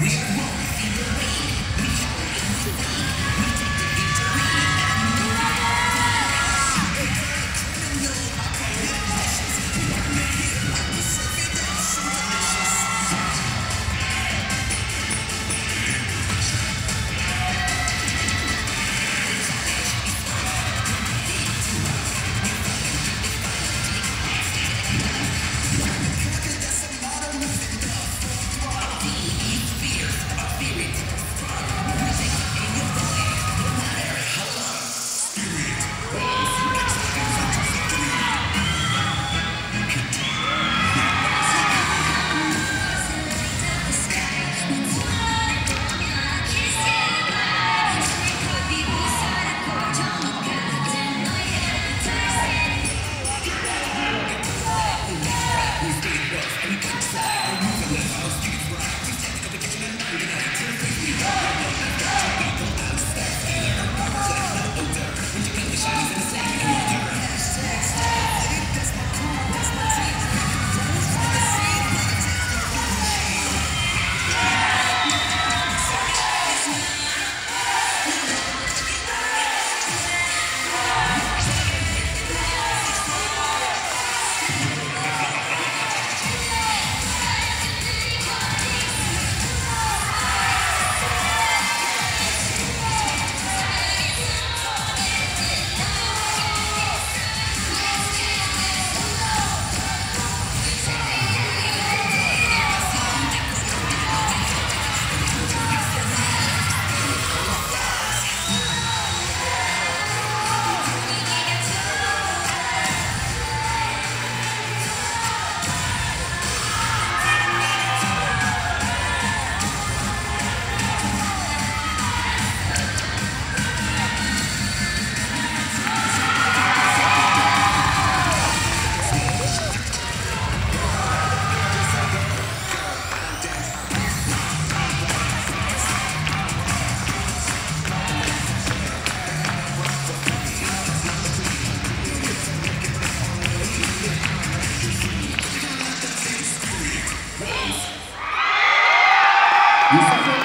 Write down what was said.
We are be the rain. Yes! Thank you.